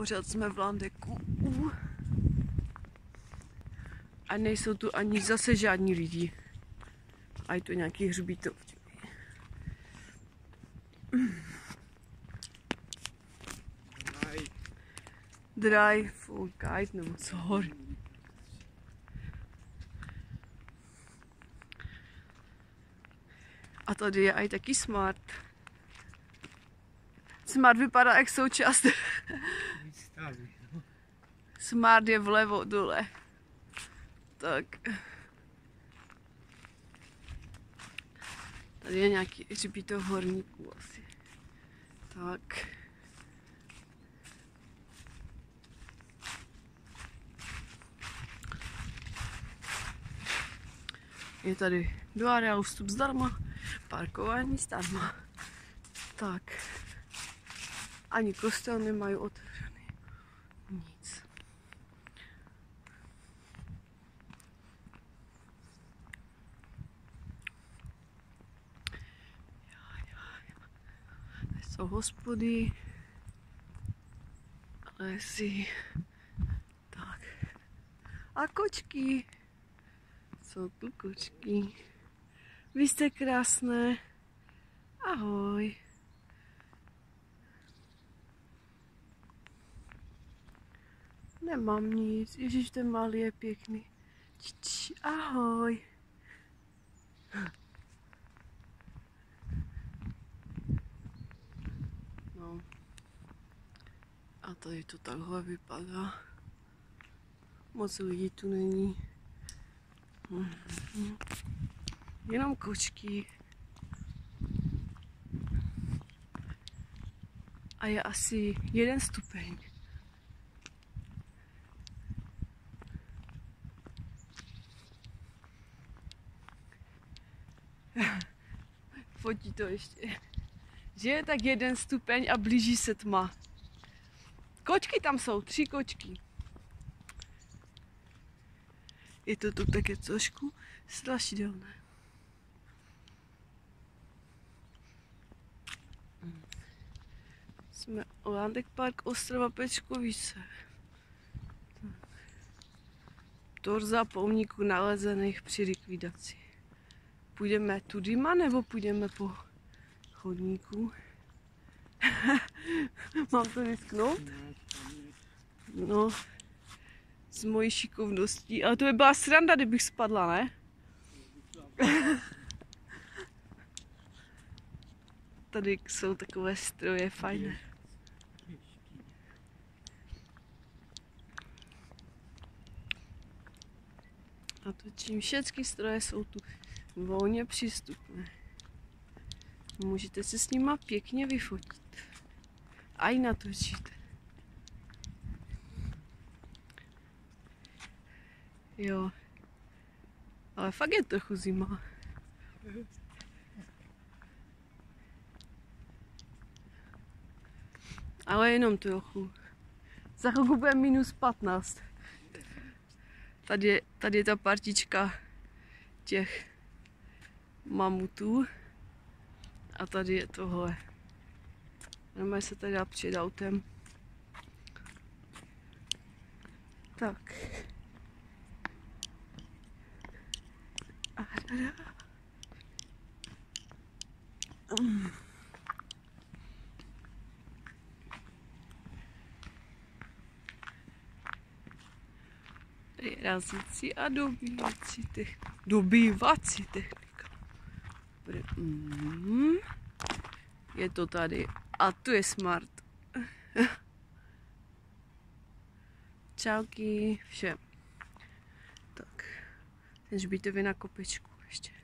Pořád jsme v Landeku. A nejsou tu ani zase žádní lidi. A je to nějaký hřbítov. Dry full guide nebo co hory. A tady je i taky smart. Smart vypadá jak součást. Smart je vlevo dole. Tak. Tady je nějaký hřbítov horníků asi. Tak. Je tady do areálu vstup zdarma, parkování zdarma. Tak. Ani kostel nemají otevřený. Nic. Jsou hospody, lesy, tak. A kočky. Jsou tu kočky. Vy jste krásné. Ahoj. Nemám nic. Ježíš, ten malý je pěkný. Č, ahoj. No. A tady to takhle vypadá. Moc lidí tu není. Mhm. Jenom kočky. A je asi jeden stupeň. Fotí to ještě. Že je tak jeden stupeň a blíží se tma. Kočky tam jsou, tři kočky. Je to tu také trošku strašidelné. Jsme Landek Park Ostrova Pečkovice. Torza pomníků nalezených při likvidaci. Půjdeme tudyma nebo půjdeme po chodníku? Mám to vysknout? No, s mojí šikovností. Ale to by byla sranda, kdybych spadla, ne? Tady jsou takové stroje fajné. A to čím všechny stroje jsou tu volně přístupné. Můžete se s nima pěkně vyfotit. A i natočit. Jo. Ale fakt je trochu zima. Ale jenom trochu. Za chvilku bude minus 15. Tady tady je ta partička těch mamutů. A tady je tohle. Normálně se tady dá přijet autem. Tak. Razící a dobývací technika. Dobývací technika. Mm. Je to tady. A tu je smart. Čauky všem. Tak. Ten žbítově na kopečku ještě.